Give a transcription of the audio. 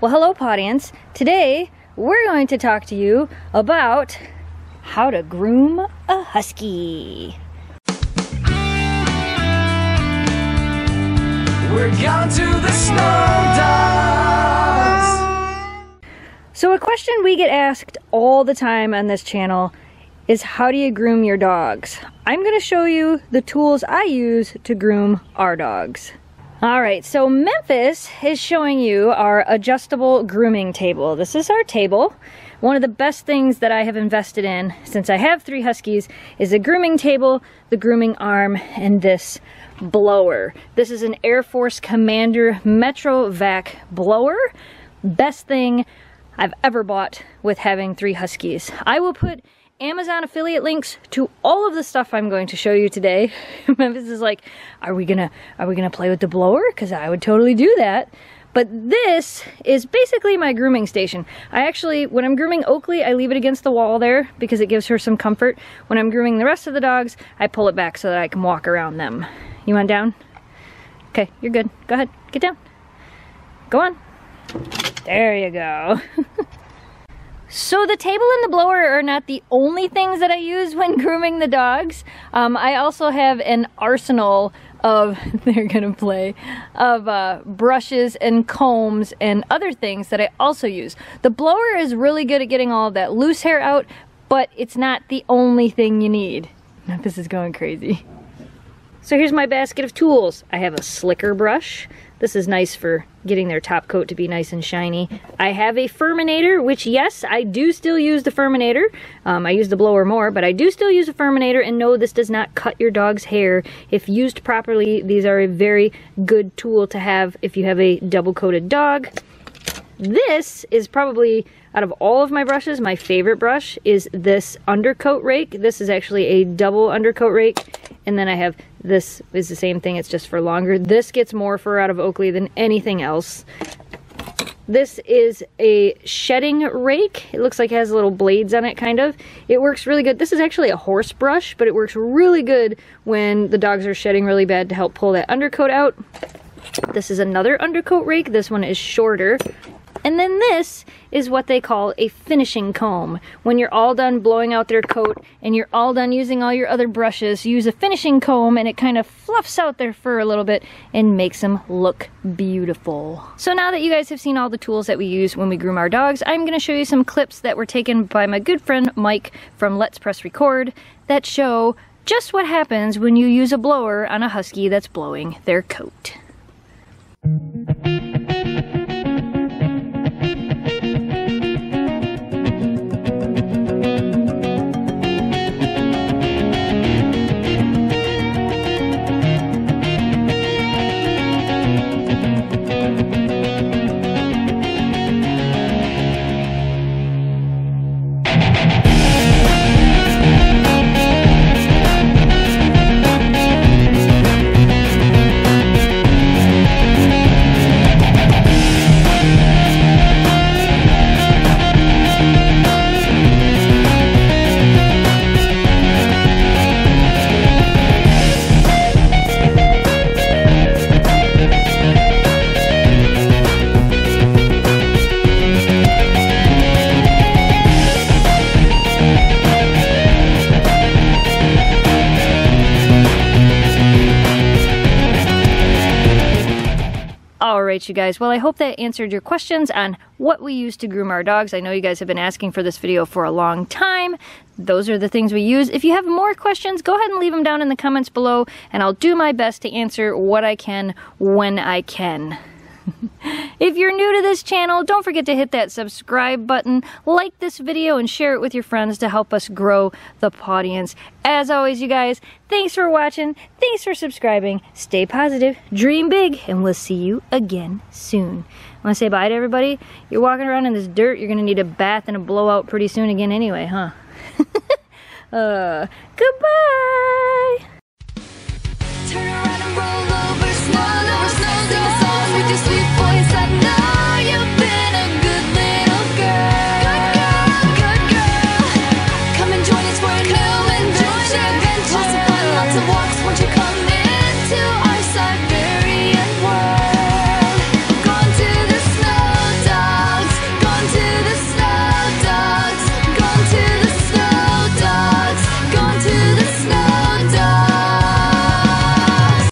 Well, hello, Pawdience. Today, we're going to talk to you about how to groom a husky. We're to the snow dogs. So, a question we get asked all the time on this channel is how do you groom your dogs? I'm going to show you the tools I use to groom our dogs. All right, so Memphis is showing you our adjustable grooming table. This is our table. One of the best things that I have invested in since I have three Huskies is a grooming table, the grooming arm, and this blower. This is an Air Force Commander Metro Vac blower. Best thing I've ever bought with having three Huskies. I will put Amazon affiliate links to all of the stuff I'm going to show you today. Memphis is like, are we gonna are we gonna play with the blower? Because I would totally do that. But this is basically my grooming station. I actually, when I'm grooming Oakley, I leave it against the wall there because it gives her some comfort. When I'm grooming the rest of the dogs, I pull it back so that I can walk around them. You want down? Okay, you're good. Go ahead, get down. Go on. There you go. So the table and the blower are not the only things that I use when grooming the dogs. Um, I also have an arsenal of, they're gonna play, of uh, brushes and combs and other things that I also use. The blower is really good at getting all of that loose hair out, but it's not the only thing you need. This is going crazy. So here's my basket of tools. I have a slicker brush. This is nice for getting their top coat to be nice and shiny. I have a Furminator, which yes, I do still use the Furminator. Um, I use the blower more, but I do still use a Furminator, and no, this does not cut your dog's hair. If used properly, these are a very good tool to have if you have a double-coated dog. This is probably, out of all of my brushes, my favorite brush is this undercoat rake. This is actually a double undercoat rake. And then I have this is the same thing, it's just for longer. This gets more fur out of Oakley than anything else. This is a shedding rake. It looks like it has little blades on it, kind of. It works really good. This is actually a horse brush, but it works really good when the dogs are shedding really bad to help pull that undercoat out. This is another undercoat rake. This one is shorter. And then this is what they call a finishing comb. When you're all done blowing out their coat and you're all done using all your other brushes, use a finishing comb and it kind of fluffs out their fur a little bit and makes them look beautiful. So now that you guys have seen all the tools that we use when we groom our dogs, I'm going to show you some clips that were taken by my good friend Mike from Let's Press Record that show just what happens when you use a blower on a husky that's blowing their coat. Alright you guys, well I hope that answered your questions on what we use to groom our dogs. I know you guys have been asking for this video for a long time. Those are the things we use. If you have more questions, go ahead and leave them down in the comments below and I'll do my best to answer what I can when I can. If you're new to this channel, don't forget to hit that subscribe button, like this video, and share it with your friends to help us grow the Pawdience. As always, you guys, thanks for watching, thanks for subscribing, stay positive, dream big, and we'll see you again soon. Want to say bye to everybody? You're walking around in this dirt, you're going to need a bath and a blowout pretty soon again anyway, huh? uh, goodbye!